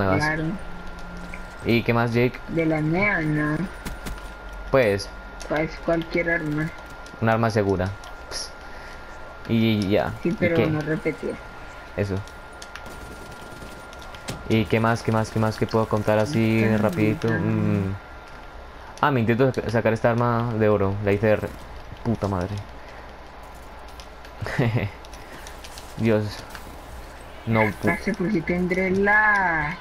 nuevas. Claro. ¿Y qué más, Jake? De las nuevas, no. Pues, Pues cualquier arma. un arma segura. Y ya. Sí, ¿Y pero no repetir. Eso. ¿Y qué más, qué más, qué más que puedo contar así Mm, rapidito? Mm. Ah, me intento sac- sacar esta arma de oro. La hice de re- Puta madre. Dios. No, Parce, por si tendré la...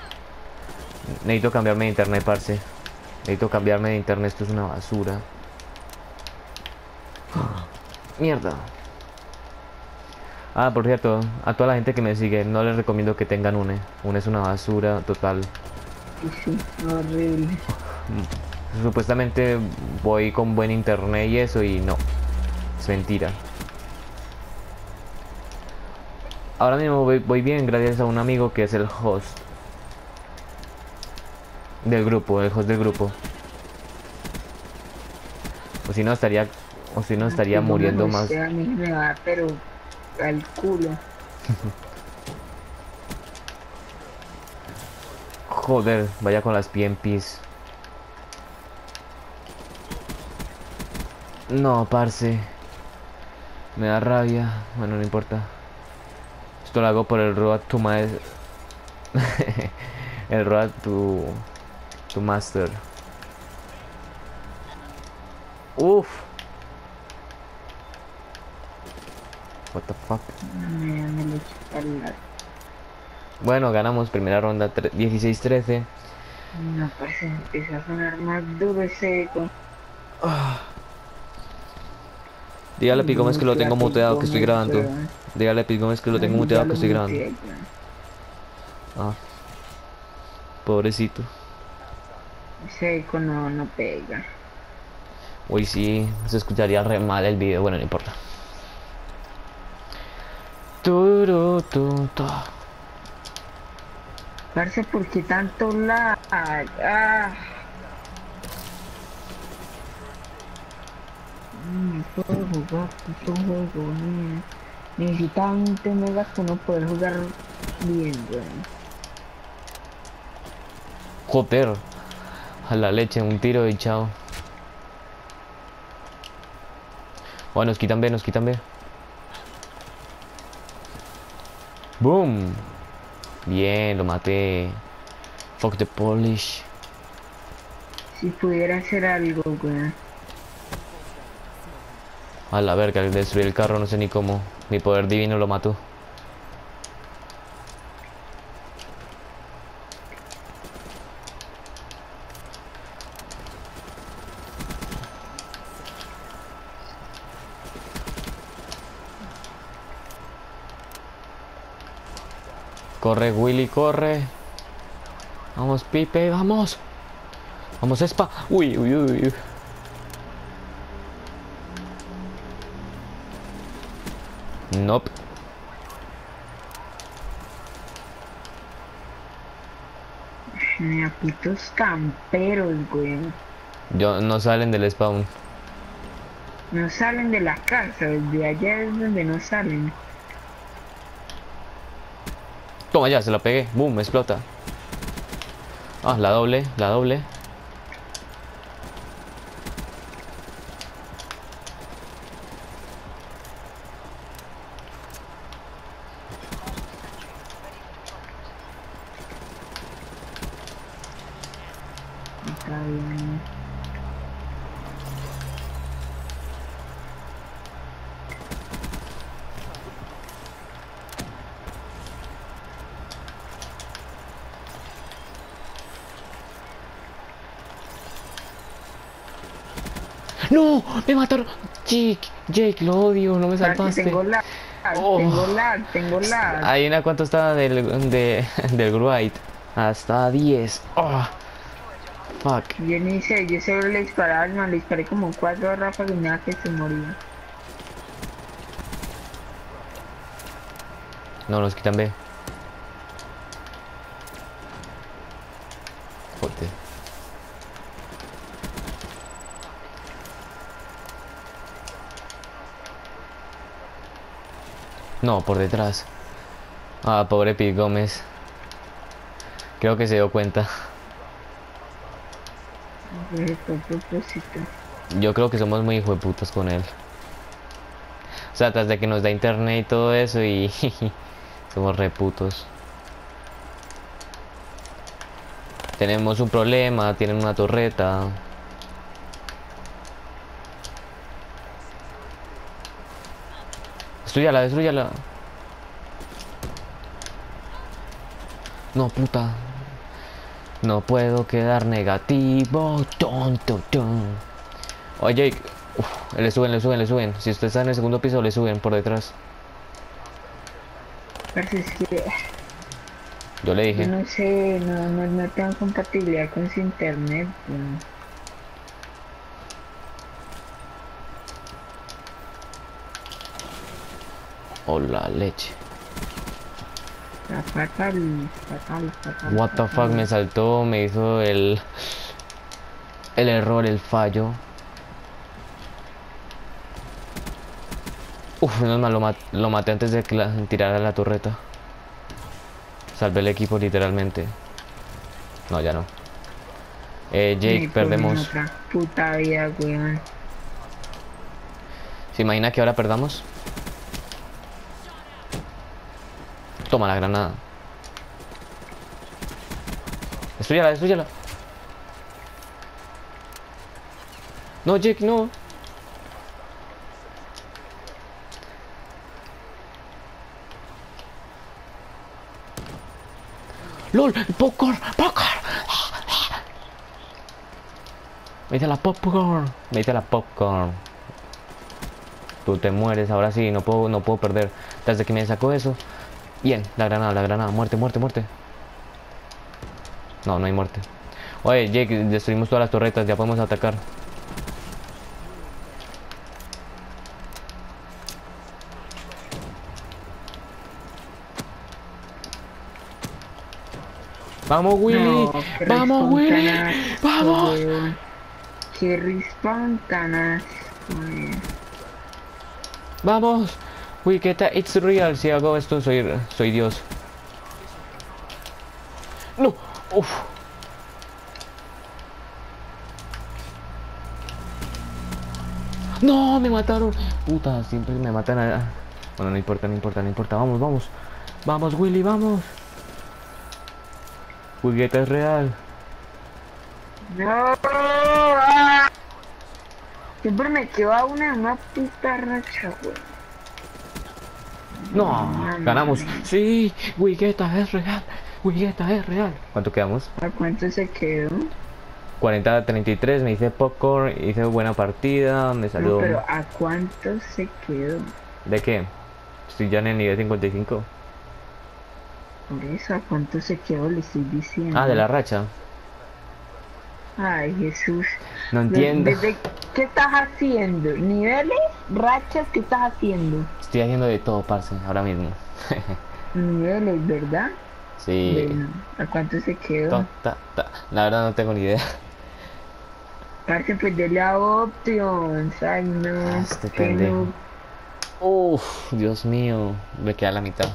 necesito cambiarme de internet, parce. Necesito cambiarme de internet, esto es una basura. Mierda. Ah, por cierto, a toda la gente que me sigue, no les recomiendo que tengan UNE. UNE es una basura total. Horrible. Supuestamente voy con buen internet y eso y no. Es mentira. Ahora mismo voy, voy bien gracias a un amigo que es el host del grupo, el host del grupo. O si no estaría, o si no estaría muriendo no más. sé, a mí me va, pero al culo. Joder, vaya con las PMPs. No, parce. Me da rabia. Bueno, no importa. Esto lo hago por el road to my... el road to... to master. Uf. What the fuck. Bueno, ganamos primera ronda tre- 16-13. No, parce, empieza a sonar más duro ese eco. Dígale a Gómez que lo tengo muteado, que estoy grabando. Dígale a Pi Gómez que lo tengo muteado, que estoy grabando. Ah. Pobrecito. Ese eco no, no pega. Uy, sí, se escucharía re mal el video. Bueno, no importa. Turu, tu, tu. Parce, ¿por qué tanto lag? Ah. No puedo jugar este juego, ni- Necesita 20 megas para no poder jugar bien, weón. Joder. A la leche, un tiro y chao. Oh, nos quitan B, nos quitan B. Boom. Bien, lo maté. Fuck the Polish. Si pudiera hacer algo, weón. A la verga, destruir el carro no sé ni cómo. Mi poder divino lo mató. Corre, Willy, corre. Vamos, Pipe, vamos. Vamos, Espa. Uy, uy, uy. uy. Nope. Mira, putos camperos, weón. Yo, no salen del spawn. No salen de la casa, de allá es donde no salen. Toma ya, se la pegué. Boom, explota. Ah, la doble, la doble. ¡No! ¡Me mataron! Jake, Jake, lo odio, no me Parce, salvaste. tengo lag, Oh. tengo lag, tengo lag. Ahí en cuánto está del, de, del Gruite. Hasta 10. Oh, fuck. Yo ni sé, yo solo le disparaba, no, le disparé como cuatro ráfagas y nada que se moría. No, nos quitan B. Joder. No, por detrás. Ah, pobre Pi Gómez. Creo que se dio cuenta. Yo creo que somos muy hijueputas con él. O sea, tras de que nos da internet y todo eso y somos reputos. Tenemos un problema, tienen una torreta. Destruyala, destruyala. No, puta. No puedo quedar negativo. Ton, ton, ton. Oye, uf, le suben, le suben, le suben. Si usted está en el segundo piso, le suben por detrás. Parce, es que Yo le yo dije. no sé, no, no, no tengo compatibilidad con su internet. Oh, la leche. What the fuck, me saltó, me hizo el... El error, el fallo. Uf, menos mal, lo, mat- lo maté antes de que la tirara la torreta. Salvé el equipo literalmente. No, ya no. Eh, Jake, Me perdemos. Otra puta vida, weón. ¿Se imagina que ahora perdamos? Toma la granada. Destruyala, destruyala. No, Jake, no. LOL, popcorn, popcorn. Mete la popcorn. Mete la popcorn. Tú te mueres, ahora sí, no puedo, no puedo perder. Desde que me sacó eso. Bien, la granada, la granada. Muerte, muerte, muerte. No, no hay muerte. Oye, Jake, destruimos todas las torretas, ya podemos atacar. Vamos, Willy. No, Vamos, Willy. Vamos. asco, weón. Vamos. Uy, ¿qué tal? It's real. Si hago esto, soy, soy Dios. No. Uf. No, me mataron. Puta, siempre me matan a... Bueno, no importa, no importa, no importa. Vamos, vamos. Vamos, Willy, vamos. Juguete es real. No. ah. Siempre me quedo a una una puta racha, weón. No, ganamos. Sí, Wigueta es real. Wigueta es real. ¿Cuánto quedamos? ¿A cuánto se quedó? 40 a 33, me hice popcorn, hice buena partida, me No, salió... pero ¿a cuánto se quedó? ¿De qué? Estoy ya en el nivel 55. Por eso, ¿a cuánto se quedó? Le estoy diciendo. Ah, de la racha. Ay, Jesús. No entiendo. ¿Desde qué estás haciendo? ¿Niveles? ¿Rachas? ¿Qué estás haciendo? Estoy haciendo de todo, parce, ahora mismo. Niveles, ¿verdad? sí. Bueno, ¿a cuánto se quedó? Ta, ta, ta. La verdad no tengo ni idea. Parce, pues dele a Options. Ay, no. Ah, este pendejo. Uf, Dios mío. Me queda la mitad.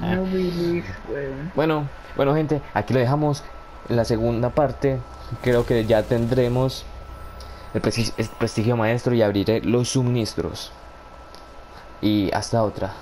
No believe, weón. Bueno, bueno gente, aquí lo dejamos. En la segunda parte creo que ya tendremos el prestigio maestro y abriré los suministros. Y hasta otra.